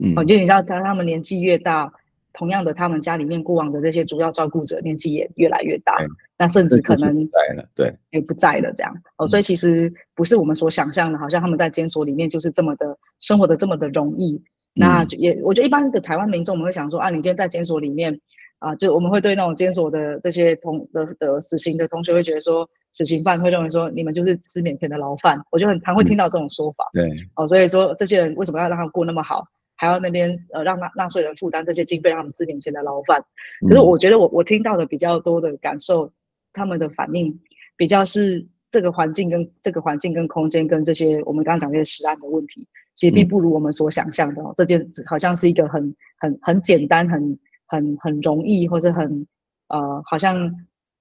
嗯，哦，就你知道，当他们年纪越大，同样的，他们家里面过往的这些主要照顾者年纪也越来越大，那甚至可能不在了，对，也不在了这样，哦，所以其实不是我们所想象的，好像他们在监所里面就是这么的生活的这么的容易，那也我觉得一般的台湾民众我们会想说啊，你今天在监所里面。啊，就我们会对那种监所的这些同的的死刑的同学会觉得说，死刑犯会认为说，你们就是吃免钱的牢饭。我就很常会听到这种说法。对，哦，所以说这些人为什么要让他过那么好，还要那边呃让纳纳税人负担这些经费，让他们吃免钱的牢饭？可是我觉得我我听到的比较多的感受，他们的反应比较是这个环境跟这个环境跟空间跟这些我们刚刚讲这些实案的问题，其实并不如我们所想象的。这件好像是一个很很很简单、很很很容易，或者很呃，好像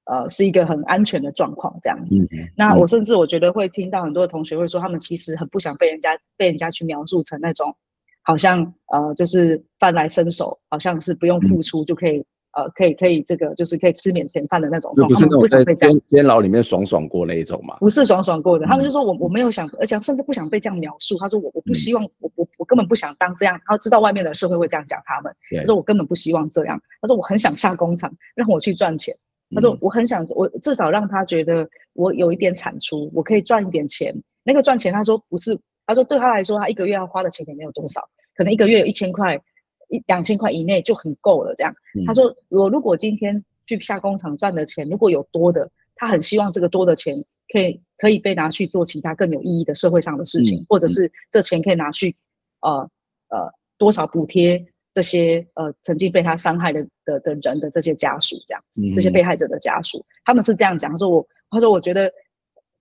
呃是一个很安全的状况这样子。那我甚至我觉得会听到很多的同学会说，他们其实很不想被人家被人家去描述成那种好像呃就是饭来伸手，好像是不用付出就可以。呃，可以可以，这个就是可以吃免钱饭的那种，不是那种在监监牢里面爽爽过那一种嘛？不是爽爽过的，他们就说我我没有想，而且甚至不想被这样描述。他说我我不希望，我我我根本不想当这样。他知道外面的社会会这样讲他们，他说我根本不希望这样。他说我很想下工厂，让我去赚钱。他说我很想，我至少让他觉得我有一点产出，我可以赚一点钱。那个赚钱，他说不是，他说对他来说，他一个月要花的钱也没有多少，可能一个月有一千块。一两千块以内就很够了，这样。他说，我如果今天去下工厂赚的钱，如果有多的，他很希望这个多的钱可以可以被拿去做其他更有意义的社会上的事情，或者是这钱可以拿去，呃呃，多少补贴这些呃曾经被他伤害的的的人的这些家属，这样子，这些被害者的家属，他们是这样讲。他说我，他说我觉得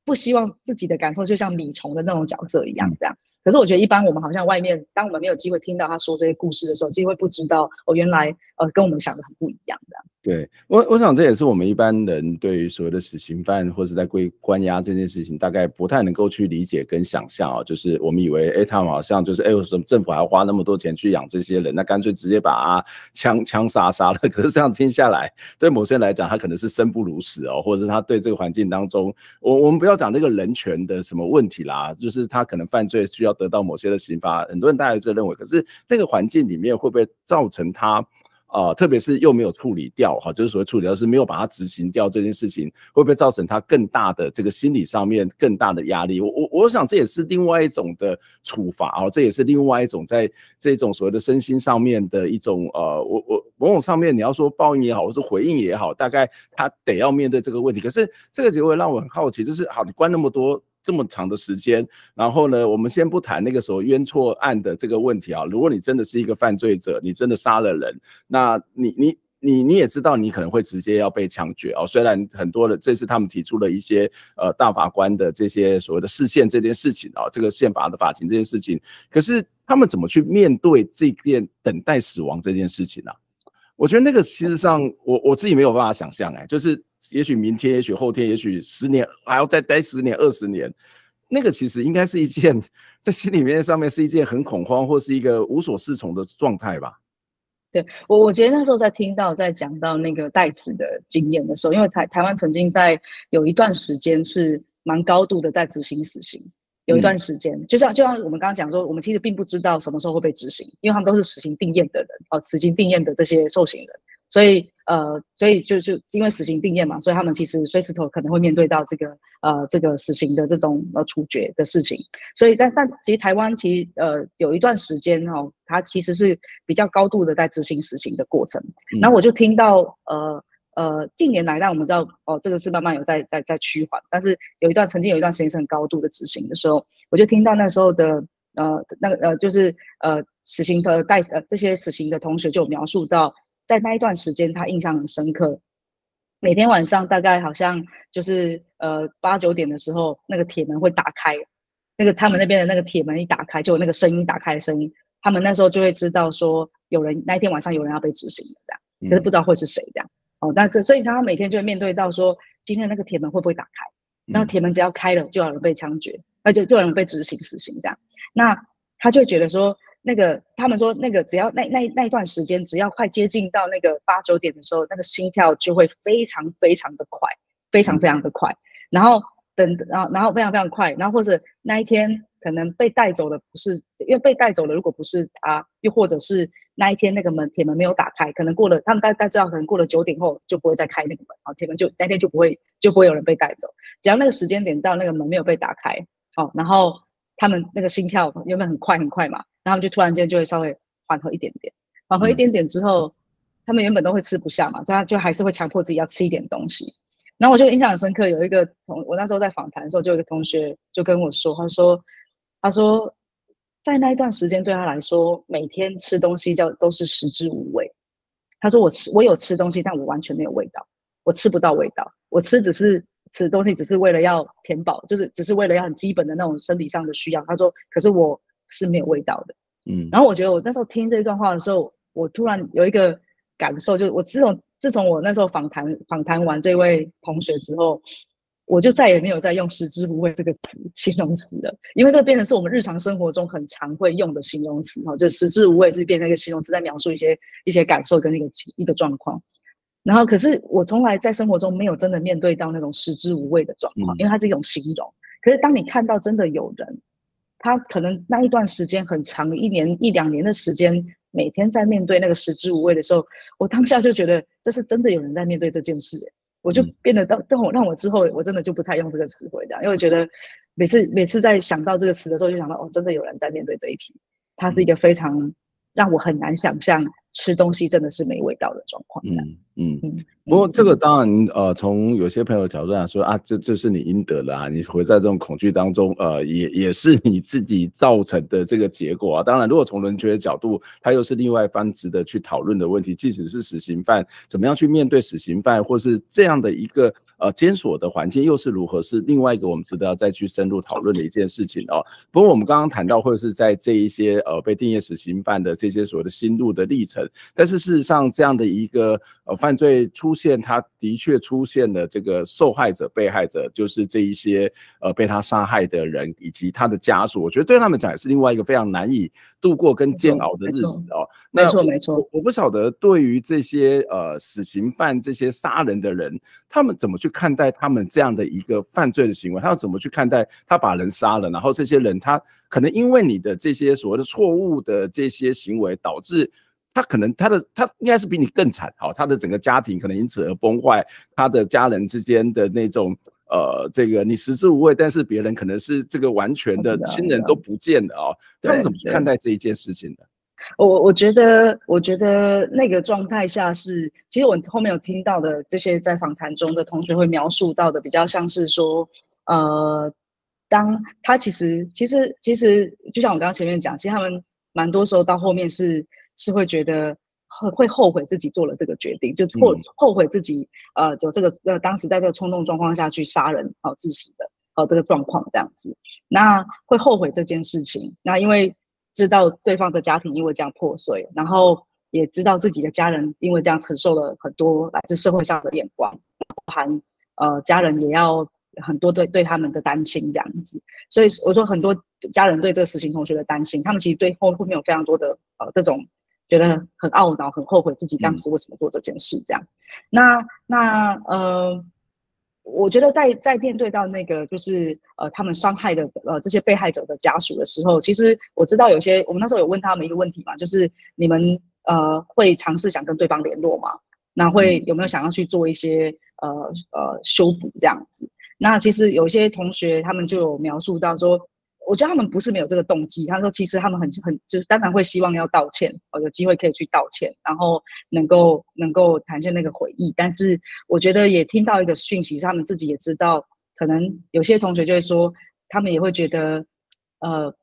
不希望自己的感受就像米虫的那种角色一样，这样。可是我觉得，一般我们好像外面，当我们没有机会听到他说这些故事的时候，其实会不知道哦，原来呃，跟我们想的很不一样的。对我，我想这也是我们一般人对于所谓的死刑犯或者是在关关押这件事情，大概不太能够去理解跟想象啊。就是我们以为，哎，他们好像就是，哎，为什么政府还要花那么多钱去养这些人？那干脆直接把他枪枪杀杀了。可是这样听下来，对某些人来讲，他可能是生不如死哦，或者是他对这个环境当中，我我们不要讲那个人权的什么问题啦，就是他可能犯罪需要得到某些的刑罚，很多人大家就认为，可是那个环境里面会不会造成他？啊，特别是又没有处理掉哈，就是所谓处理掉是没有把它执行掉这件事情，会不会造成他更大的这个心理上面更大的压力？我我我想这也是另外一种的处罚哦，这也是另外一种在这种所谓的身心上面的一种呃，我我某种上面你要说报应也好，或是回应也好，大概他得要面对这个问题。可是这个结果让我很好奇，就是好，你关那么多。这么长的时间，然后呢，我们先不谈那个时候冤错案的这个问题啊。如果你真的是一个犯罪者，你真的杀了人，那你你你你也知道，你可能会直接要被枪决哦。虽然很多的这次他们提出了一些呃大法官的这些所谓的视线这件事情啊，这个宪法的法庭这件事情，可是他们怎么去面对这件等待死亡这件事情呢？我觉得那个其实上我我自己没有办法想象哎，就是。也许明天，也许后天，也许十年还要再待十年、二十年，那个其实应该是一件在心里面上面是一件很恐慌或是一个无所适从的状态吧。对我，我觉得那时候在听到在讲到那个代词的经验的时候，因为台台湾曾经在有一段时间是蛮高度的在执行死刑，有一段时间，就像就像我们刚刚讲说，我们其实并不知道什么时候会被执行，因为他们都是死刑定验的人哦，死刑定验的这些受刑人。所以，呃，所以就就因为死刑定验嘛，所以他们其实随时都可能会面对到这个呃这个死刑的这种呃处决的事情。所以，但但其实台湾其实呃有一段时间哦，它其实是比较高度的在执行死刑的过程。然后我就听到呃呃近年来，但我们知道哦，这个是慢慢有在在在趋缓，但是有一段曾经有一段时间是很高度的执行的时候，我就听到那时候的呃那个呃就是呃死刑的代呃这些死刑的同学就描述到。在那一段时间，他印象很深刻。每天晚上大概好像就是呃八九点的时候，那个铁门会打开，那个他们那边的那个铁门一打开，就有那个声音打开的声音。他们那时候就会知道说有人那一天晚上有人要被执行的这样，可是不知道会是谁这样。哦，那这所以他每天就会面对到说今天那个铁门会不会打开？然后铁门只要开了，就有人被枪决，那就就有人被执行死刑这样。那他就觉得说。那个他们说，那个只要那那那一段时间，只要快接近到那个八九点的时候，那个心跳就会非常非常的快，非常非常的快。然后等，然后然后非常非常快。然后或者那一天可能被带走的不是，因为被带走的如果不是他，又或者是那一天那个门铁门没有打开，可能过了他们大大知道，可能过了九点后就不会再开那个门，好，铁门就那天就不会就不会有人被带走。只要那个时间点到，那个门没有被打开，好，然后他们那个心跳原本很快很快嘛。然后就突然间就会稍微缓和一点点，缓和一点点之后，他们原本都会吃不下嘛，他就还是会强迫自己要吃一点东西。然后我就印象很深刻，有一个同我那时候在访谈的时候，就有一个同学就跟我说，他说，他说在那一段时间对他来说，每天吃东西叫都是食之无味。他说我吃我有吃东西，但我完全没有味道，我吃不到味道，我吃只是吃东西只是为了要填饱，就是只是为了要很基本的那种生理上的需要。他说，可是我是没有味道的。嗯，然后我觉得我那时候听这段话的时候，我突然有一个感受，就是我自从自从我那时候访谈访谈完这位同学之后，我就再也没有再用“食之无味”这个词形容词了，因为这变成是我们日常生活中很常会用的形容词哈，就“食之无味”是变成一个形容词，在描述一些一些感受跟一个一个状况。然后，可是我从来在生活中没有真的面对到那种食之无味的状况，因为它是一种形容。可是当你看到真的有人。他可能那一段时间很长，一年一两年的时间，每天在面对那个食之无味的时候，我当下就觉得这是真的有人在面对这件事，我就变得到让我让我之后我真的就不太用这个词汇这样，因为我觉得每次每次在想到这个词的时候，就想到哦，真的有人在面对这一题，它是一个非常让我很难想象。吃东西真的是没味道的状况。嗯嗯嗯。不过这个当然，呃，从有些朋友角度来说啊，这这是你应得的啊，你活在这种恐惧当中，呃，也也是你自己造成的这个结果啊。当然，如果从人权的角度，它又是另外一番值得去讨论的问题。即使是死刑犯，怎么样去面对死刑犯，或是这样的一个呃监所的环境，又是如何，是另外一个我们值得要再去深入讨论的一件事情哦。不过我们刚刚谈到，或者是在这一些呃被定义死刑犯的这些所谓的心路的历程。但是事实上，这样的一个呃犯罪出现，他的确出现了这个受害者、被害者，就是这一些呃被他杀害的人以及他的家属。我觉得对他们讲也是另外一个非常难以度过跟煎熬的日子哦。没错没错，我不晓得对于这些呃死刑犯、这些杀人的人，他们怎么去看待他们这样的一个犯罪的行为？他要怎么去看待他把人杀了，然后这些人他可能因为你的这些所谓的错误的这些行为导致。他可能他的他应该是比你更惨，好，他的整个家庭可能因此而崩坏，他的家人之间的那种呃，这个你食之无味，但是别人可能是这个完全的亲人都不见了啊，他们怎么去看待这一件事情的？我我觉得，我觉得那个状态下是，其实我后面有听到的这些在访谈中的同学会描述到的，比较像是说，呃，当他其实其实其实就像我刚刚前面讲，其实他们蛮多时候到后面是。是会觉得会会后悔自己做了这个决定，就后后悔自己呃有这个呃当时在这个冲动状况下去杀人哦致死的哦这个状况这样子，那会后悔这件事情。那因为知道对方的家庭因为这样破碎，然后也知道自己的家人因为这样承受了很多来自社会上的眼光，包含呃家人也要很多对对他们的担心这样子。所以我说很多家人对这个死刑同学的担心，他们其实对后后面有非常多的呃这种。觉得很懊恼，很后悔自己当时为什么做这件事。这样，那那呃，我觉得在在面对到那个就是呃他们伤害的呃这些被害者的家属的时候，其实我知道有些我们那时候有问他们一个问题嘛，就是你们呃会尝试想跟对方联络吗？那会有没有想要去做一些呃呃修补这样子？那其实有些同学他们就有描述到说。我觉得他们不是没有这个动机。他说，其实他们很很就是当然会希望要道歉，哦，有机会可以去道歉，然后能够能够谈下那个回忆。但是我觉得也听到一个讯息，他们自己也知道，可能有些同学就会说，他们也会觉得，呃，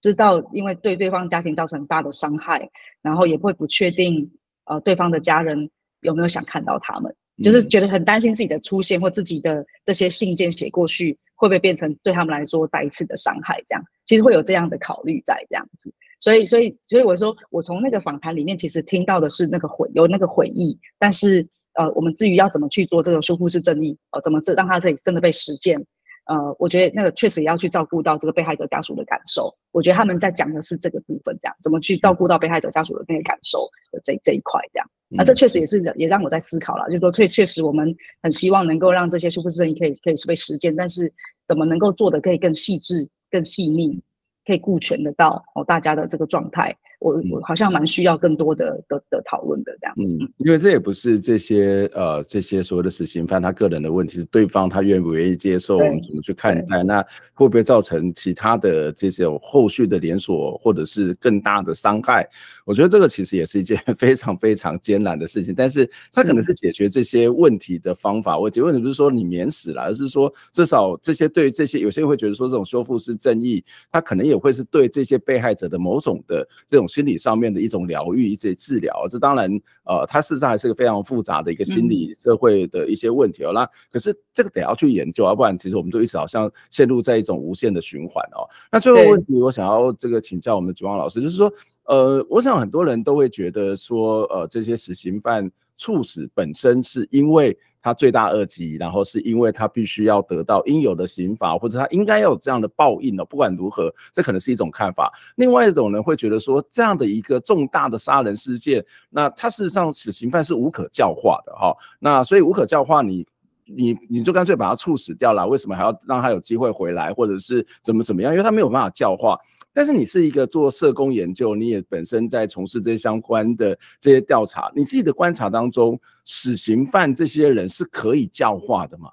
知道因为对对方家庭造成很大的伤害，然后也会不确定，呃，对方的家人有没有想看到他们，就是觉得很担心自己的出现或自己的这些信件写过去。会不会变成对他们来说再一次的伤害？这样其实会有这样的考虑在这样子，所以所以所以我说，我从那个访谈里面其实听到的是那个悔有那个悔意，但是呃，我们至于要怎么去做这个疏忽式正义，呃，怎么这让他这里真的被实践？呃，我觉得那个确实也要去照顾到这个被害者家属的感受。我觉得他们在讲的是这个部分，这样怎么去照顾到被害者家属的那个感受的这这一块，这样。那这确实也是也让我在思考了，就是说确确实我们很希望能够让这些修复式正义可以可以被实践，但是怎么能够做的可以更细致、更细腻，可以顾全得到哦大家的这个状态。我我好像蛮需要更多的的的讨论的这样，嗯，因为这也不是这些呃这些所谓的死刑犯他个人的问题，是对方他愿不愿意接受，我们怎么去看待？那会不会造成其他的这种后续的连锁或者是更大的伤害？我觉得这个其实也是一件 非常非常艰难的事情，但是他可能是解决这些问题的方法。我觉得问题不是说你免死了，而是说至少这些对于这些有些人会觉得说这种修复式正义，他可能也会是对这些被害者的某种的这种。心理上面的一种疗愈、一些治疗。这当然，呃，它事实上还是个非常复杂的一个心理社会的一些问题哦。那可是这个得要去研究，要不然其实我们就一直好像陷入在一种无限的循环哦。那最后问题，我想要这个请教我们的菊光老师，就是说，呃，我想很多人都会觉得说，呃，这些死刑犯猝死本身是因为。他罪大恶极，然后是因为他必须要得到应有的刑罚，或者他应该要有这样的报应呢？不管如何，这可能是一种看法。另外一种人会觉得说，这样的一个重大的杀人事件，那他事实上死刑犯是无可教化的哈。那所以无可教化，你你你就干脆把他处死掉了，为什么还要让他有机会回来，或者是怎么怎么样？因为他没有办法教化。但是你是一个做社工研究，你也本身在从事这些相关的这些调查，你自己的观察当中，死刑犯这些人是可以教化的吗？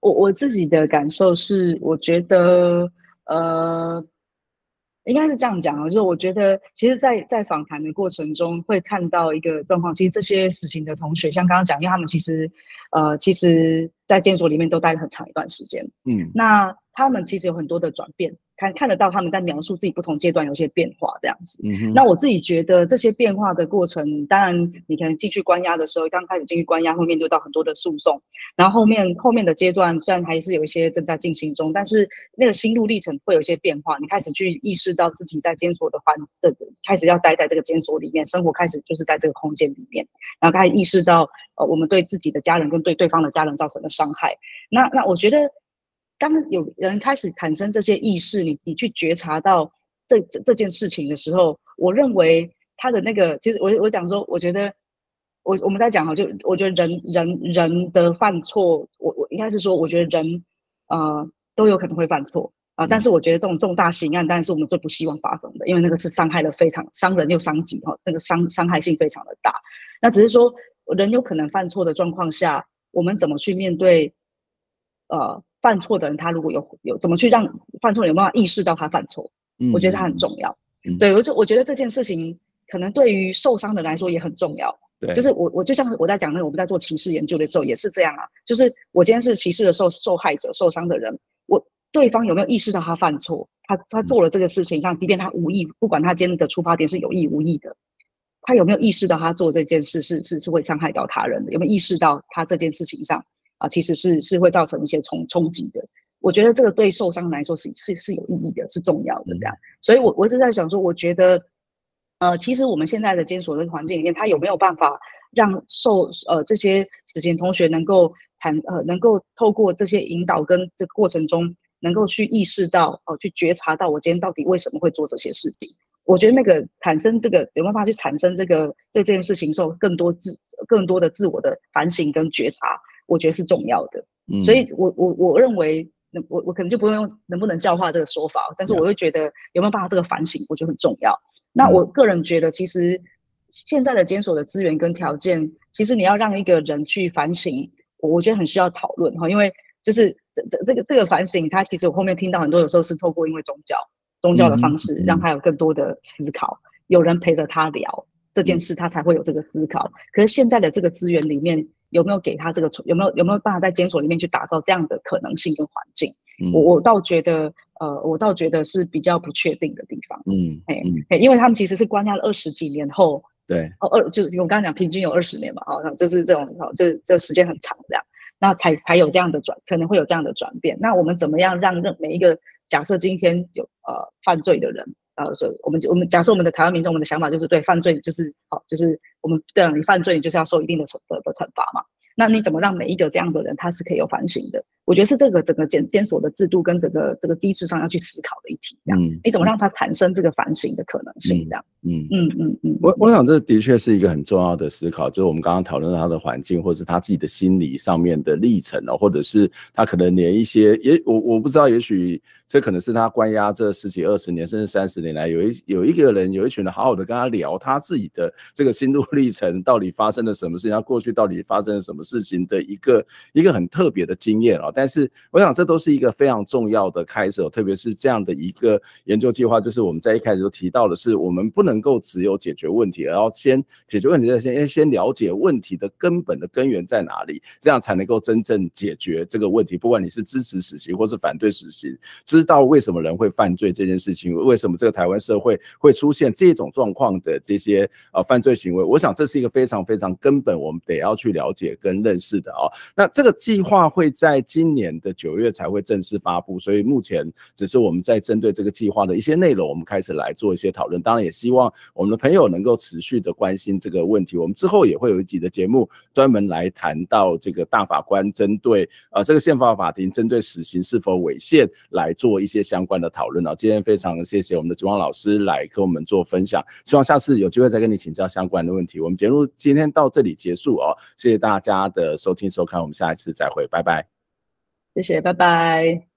我我自己的感受是，我觉得，呃，应该是这样讲啊，就是我觉得，其实，在在访谈的过程中，会看到一个状况，其实这些死刑的同学，像刚刚讲，因为他们其实，呃，其实在监所里面都待了很长一段时间，嗯，那他们其实有很多的转变。看看得到他们在描述自己不同阶段有些变化这样子，那我自己觉得这些变化的过程，当然你可能进去关押的时候，刚开始进去关押，后面就到很多的诉讼，然后后面后面的阶段虽然还是有一些正在进行中，但是那个心路历程会有一些变化，你开始去意识到自己在监所的环的，开始要待在这个监所里面，生活开始就是在这个空间里面，然后开始意识到呃我们对自己的家人跟对对方的家人造成的伤害，那那我觉得。当有人开始产生这些意识，你你去觉察到这这这件事情的时候，我认为他的那个，其实我我讲说，我觉得我我们在讲哈，就我觉得人人人的犯错，我我应该是说，我觉得人呃都有可能会犯错啊，但是我觉得这种重大刑案，当然是我们最不希望发生的，因为那个是伤害了非常伤人又伤己哈，那个伤伤害性非常的大。那只是说人有可能犯错的状况下，我们怎么去面对呃？犯错的人，他如果有有怎么去让犯错人有办法意识到他犯错？嗯，我觉得他很重要。对，我就我觉得这件事情可能对于受伤的人来说也很重要。对，就是我我就像我在讲那个我们在做歧视研究的时候也是这样啊。就是我今天是歧视的受受害者受伤的人，我对方有没有意识到他犯错？他他做了这个事情，上即便他无意，不管他今天的出发点是有意无意的，他有没有意识到他做这件事是是是会伤害到他人的？有没有意识到他这件事情上？啊，其实是是会造成一些冲冲击的。我觉得这个对受伤来说是是是有意义的，是重要的这样。所以，我我一直在想说，我觉得，呃，其实我们现在的监所这个环境里面，他有没有办法让受呃这些死前同学能够谈呃能够透过这些引导跟这个过程中，能够去意识到哦，去觉察到我今天到底为什么会做这些事情？我觉得那个产生这个有办法去产生这个对这件事情受更多自更多的自我的反省跟觉察？我觉得是重要的，所以，我我我认为，那我我可能就不用用能不能教化这个说法，但是我会觉得有没有办法这个反省，我觉得很重要。那我个人觉得，其实现在的监所的资源跟条件，其实你要让一个人去反省，我我觉得很需要讨论哈，因为就是这这这个这个反省，他其实我后面听到很多有时候是透过因为宗教宗教的方式，让他有更多的思考，有人陪着他聊这件事，他才会有这个思考。可是现在的这个资源里面。有没有给他这个有没有有没有办法在监所里面去打造这样的可能性跟环境？我我倒觉得，呃，我倒觉得是比较不确定的地方。嗯，哎哎，因为他们其实是关押了二十几年后，对，哦二就是我刚刚讲平均有二十年嘛，哦，就是这种哦，就这时间很长这样，那才才有这样的转，可能会有这样的转变。那我们怎么样让任每一个假设今天有呃犯罪的人？呃，所以我们我们假设我们的台湾民众，我们的想法就是对犯罪就是好，就是我们对你犯罪，你就是要受一定的惩的的惩罚嘛。那你怎么让每一个这样的人，他是可以有反省的？我觉得是这个整个检监所的制度跟整个这个机制上要去思考的一题。这样，你怎么让他产生这个反省的可能性？这样，嗯嗯嗯嗯。我我想这的确是一个很重要的思考，就是我们刚刚讨论他的环境，或者是他自己的心理上面的历程哦，或者是他可能连一些也我我不知道，也许。这可能是他关押这十几二十年，甚至三十年来，有一有一个人，有一群人，好好的跟他聊他自己的这个心路历程，到底发生了什么事情，他过去到底发生了什么事情的一个一个很特别的经验啊。但是我想这都是一个非常重要的开始，特别是这样的一个研究计划，就是我们在一开始就提到的是，我们不能够只有解决问题，而要先解决问题，再先先了解问题的根本的根源在哪里，这样才能够真正解决这个问题。不管你是支持死刑或是反对死刑，知道为什么人会犯罪这件事情，为什么这个台湾社会会出现这种状况的这些呃犯罪行为，我想这是一个非常非常根本，我们得要去了解跟认识的啊。那这个计划会在今今年的九月才会正式发布，所以目前只是我们在针对这个计划的一些内容，我们开始来做一些讨论。当然也希望我们的朋友能够持续的关心这个问题。我们之后也会有一集的节目专门来谈到这个大法官针对呃这个宪法法庭针对死刑是否违宪来做一些相关的讨论啊。今天非常谢谢我们的朱光老师来跟我们做分享，希望下次有机会再跟你请教相关的问题。我们节目今天到这里结束哦，谢谢大家的收听收看，我们下一次再会，拜拜。谢谢，拜拜。